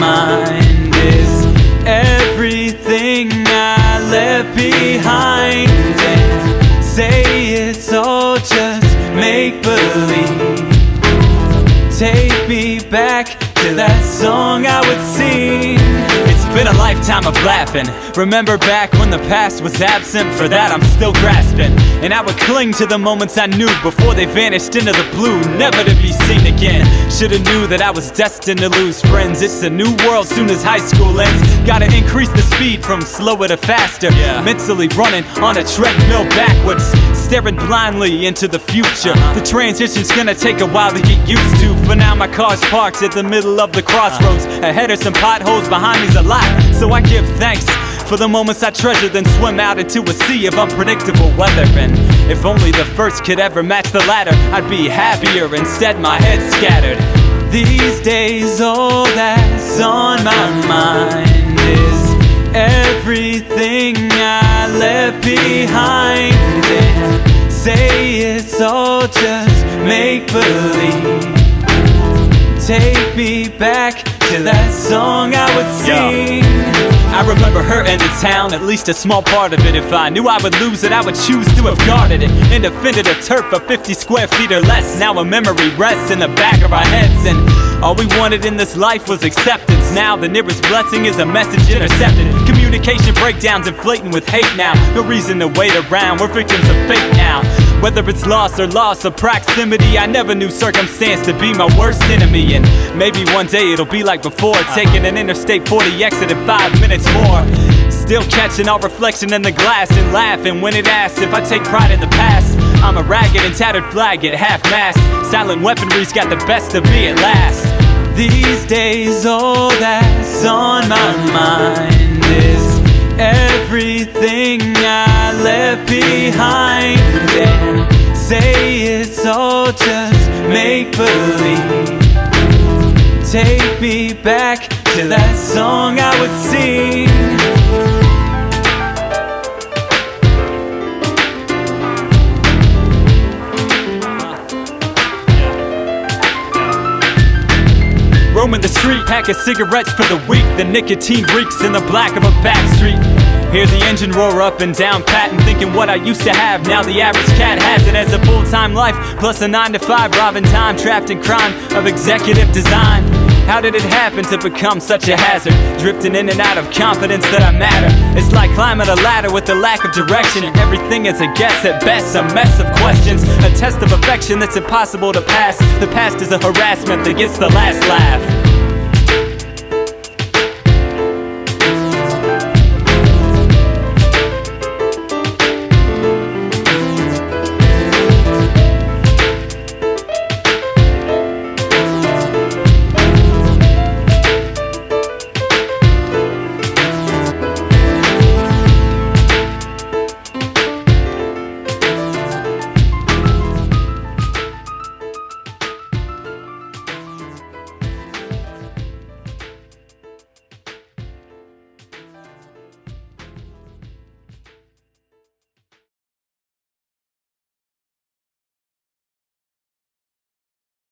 mind is everything I left behind. And say it's all just make believe. Take me back to that song I would sing. Been a lifetime of laughing. Remember back when the past was absent? For that, I'm still grasping. And I would cling to the moments I knew before they vanished into the blue, never to be seen again. Should've knew that I was destined to lose friends. It's a new world soon as high school ends. Gotta increase the speed from slower to faster. Mentally running on a treadmill backwards, staring blindly into the future. Uh-huh. The transition's gonna take a while to get used to. For now, my car's parked at the middle of the crossroads. Ahead are some potholes, behind me's a lot. So I give thanks for the moments I treasure, then swim out into a sea of unpredictable weather. And if only the first could ever match the latter, I'd be happier. Instead, my head's scattered. These days, all that's on my mind is everything I left behind. And say it's all just make believe. Take me back to that song I would sing. I remember her and the town, at least a small part of it. If I knew I would lose it, I would choose to have guarded it and defended a turf of 50 square feet or less. Now a memory rests in the back of our heads, and all we wanted in this life was acceptance. Now the nearest blessing is a message intercepted. Communication breakdowns inflating with hate now. No reason to wait around, we're victims of fate now. Whether it's loss or loss or proximity, I never knew circumstance to be my worst enemy. And maybe one day it'll be like before, taking an Interstate 40 exit in five minutes more. Still catching our reflection in the glass and laughing when it asks if I take pride in the past. I'm a ragged and tattered flag at half mast. Silent weaponry's got the best of me at last. These days, all that's on my mind is everything I left behind. Say it's all just make believe. Take me back to that song I would sing. Roaming the street, packing cigarettes for the week. The nicotine reeks in the black of a back street. Hear the engine roar up and down, pat and thinking what I used to have. Now the average cat has it as a full-time life, plus a nine to five, robbing time, trapped in crime of executive design. How did it happen to become such a hazard? Drifting in and out of confidence that I matter. It's like climbing a ladder with a lack of direction. Everything is a guess at best, a mess of questions. A test of affection that's impossible to pass. The past is a harassment that gets the last laugh.